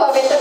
papel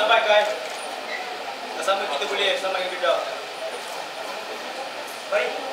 sampai kai. Bersama kita boleh sama dengan Gedak. Baik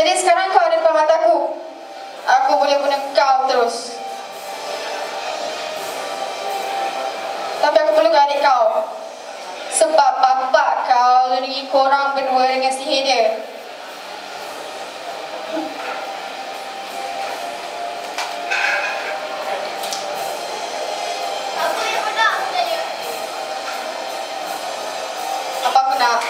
Jadi sekarang kau ada depan mataku. Aku boleh guna kau terus. Tapi aku perlu adik kau. Sebab bapa kau lagi korang berdua dengan sihir dia. Aku yang menang. Apa aku nak?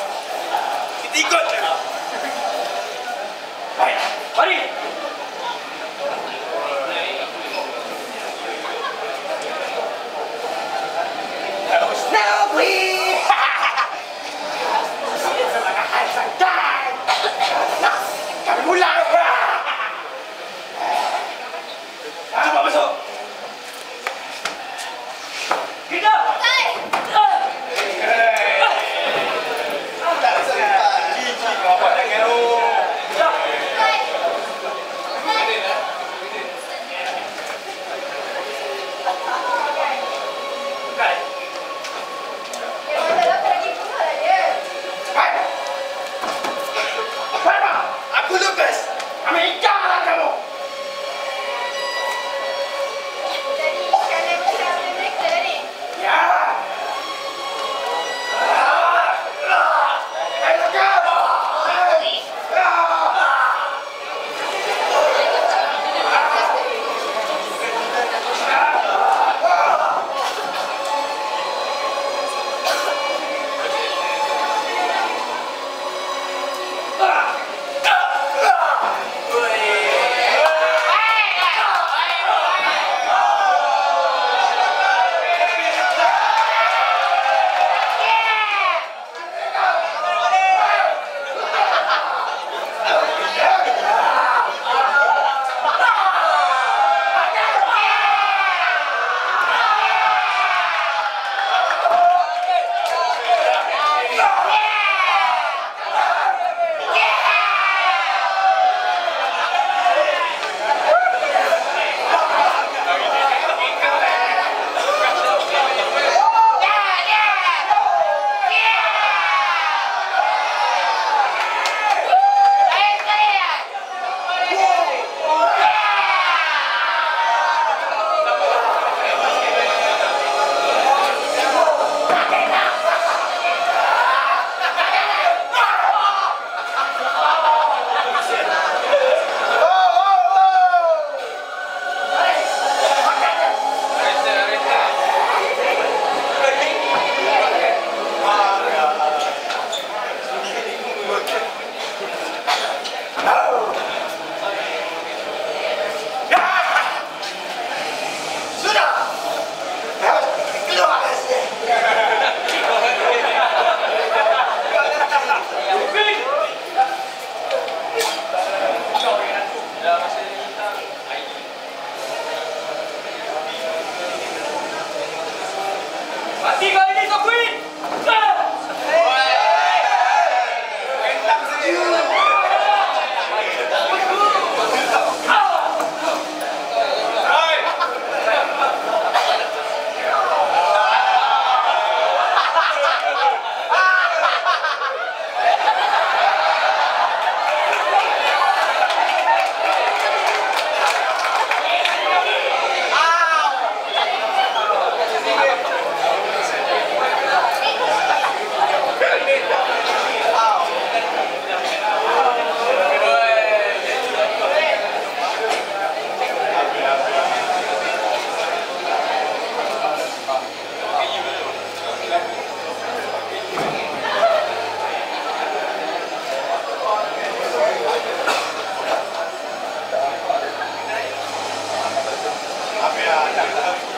cả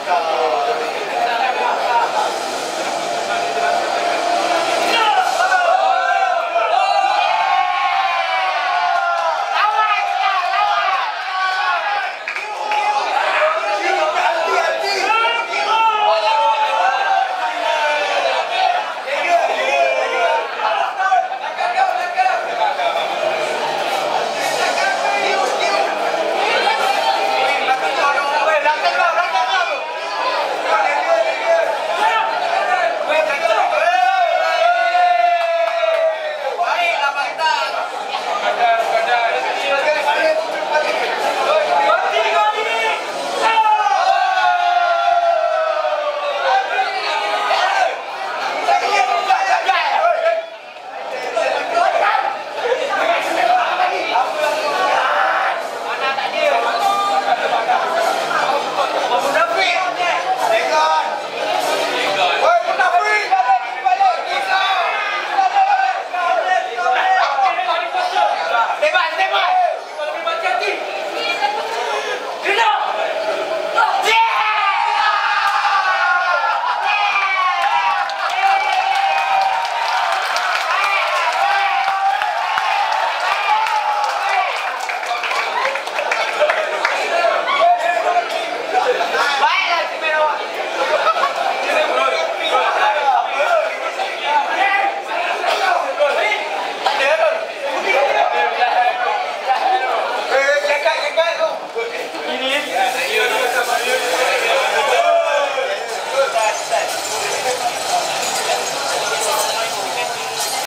cảm ơn